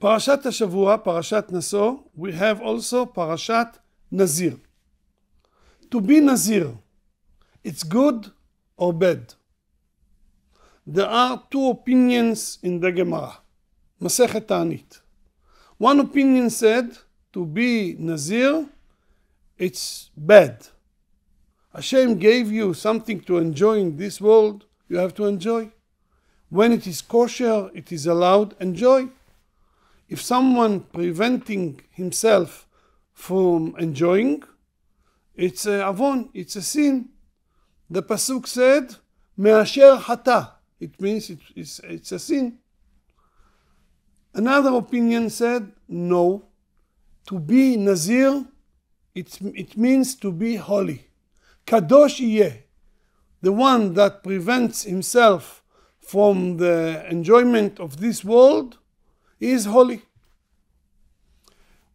Parashat Shavua, Parashat Naso, we have also Parashat Nazir. To be Nazir, it's good or bad. There are two opinions in the Gemara, Masechet Ta'anit. One opinion said to be Nazir, it's bad. Hashem gave you something to enjoy in this world, you have to enjoy. When it is kosher, it is allowed, enjoy. If someone preventing himself from enjoying, it's a avon, it's a sin. The pasuk said, "Me'asher hata." It means it, it's, it's a sin. Another opinion said, no, to be Nazir, it, it means to be holy. Kadosh yeh, the one that prevents himself from the enjoyment of this world, is holy.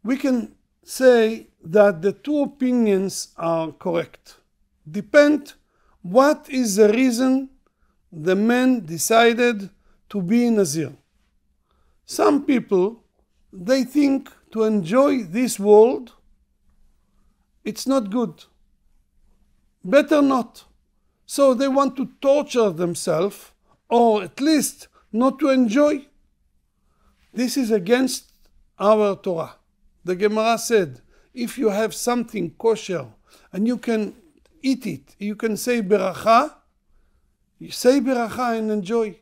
We can say that the two opinions are correct. Depend what is the reason the man decided to be Nazir. Some people, they think to enjoy this world, it's not good. Better not. So they want to torture themselves, or at least not to enjoy. This is against our Torah. The Gemara said, if you have something kosher and you can eat it, you can say beracha, you say beracha and enjoy.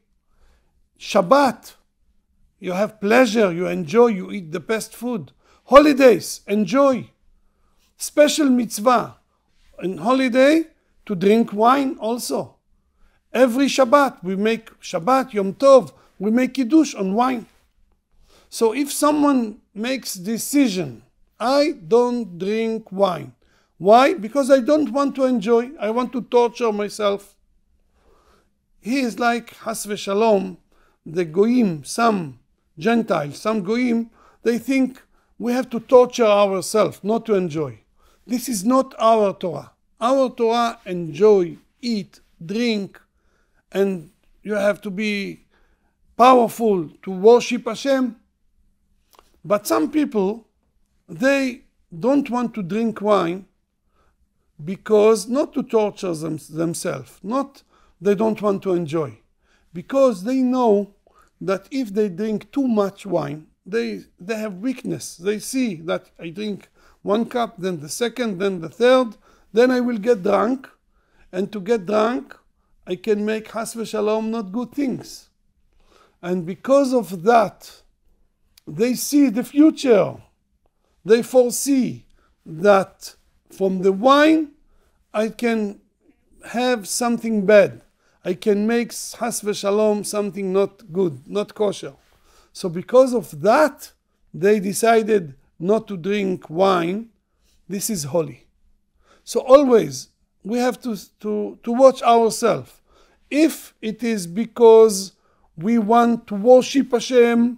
Shabbat, you have pleasure, you enjoy, you eat the best food. Holidays, enjoy. Special mitzvah in holiday to drink wine also. Every Shabbat we make Shabbat, Yom Tov, we make Kiddush on wine. So if someone makes decision, I don't drink wine. Why? Because I don't want to enjoy. I want to torture myself. He is like Has Shalom, the Goyim, some Gentiles, some Goyim, they think we have to torture ourselves, not to enjoy. This is not our Torah. Our Torah enjoy, eat, drink, and you have to be powerful to worship Hashem. But some people, they don't want to drink wine because not to torture them, themselves, not they don't want to enjoy, because they know that if they drink too much wine, they, they have weakness. They see that I drink one cup, then the second, then the third, then I will get drunk. And to get drunk, I can make has v'shalom not good things. And because of that, they see the future. They foresee that from the wine, I can have something bad. I can make has v'shalom something not good, not kosher. So because of that, they decided not to drink wine. This is holy. So always we have to, to, to watch ourselves. If it is because we want to worship Hashem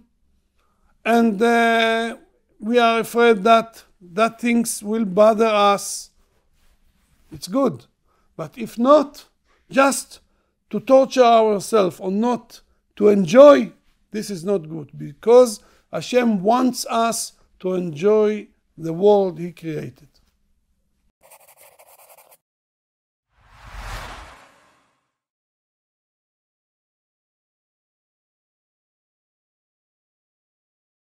and uh, we are afraid that that things will bother us, it's good. But if not, just to torture ourselves or not to enjoy, this is not good because Hashem wants us to enjoy the world He created.